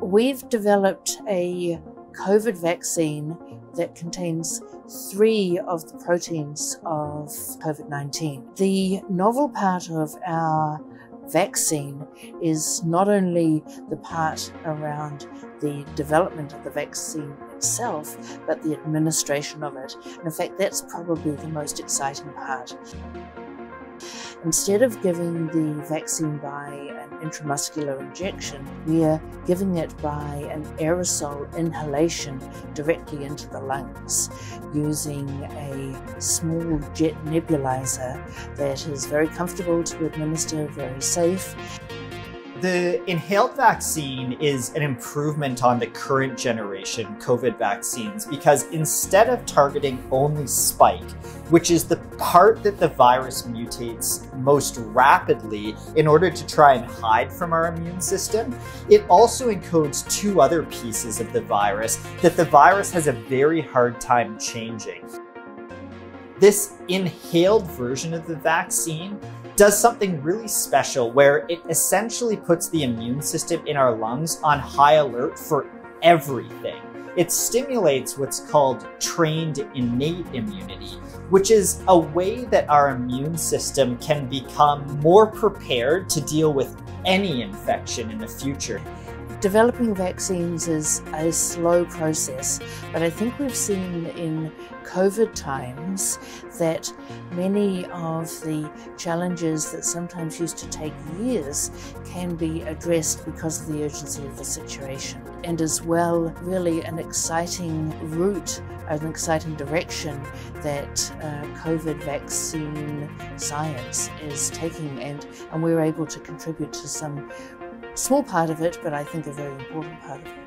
We've developed a COVID vaccine that contains three of the proteins of COVID 19. The novel part of our vaccine is not only the part around the development of the vaccine itself, but the administration of it. And in fact, that's probably the most exciting part. Instead of giving the vaccine by intramuscular injection, we are giving it by an aerosol inhalation directly into the lungs using a small jet nebulizer that is very comfortable to administer, very safe. The inhaled vaccine is an improvement on the current generation COVID vaccines because instead of targeting only spike, which is the part that the virus mutates most rapidly in order to try and hide from our immune system, it also encodes two other pieces of the virus that the virus has a very hard time changing. This inhaled version of the vaccine does something really special where it essentially puts the immune system in our lungs on high alert for everything. It stimulates what's called trained innate immunity, which is a way that our immune system can become more prepared to deal with any infection in the future. Developing vaccines is a slow process, but I think we've seen in COVID times that many of the challenges that sometimes used to take years can be addressed because of the urgency of the situation. And as well, really an exciting route, an exciting direction that uh, COVID vaccine science is taking, and, and we're able to contribute to some small part of it, but I think a very important part of it.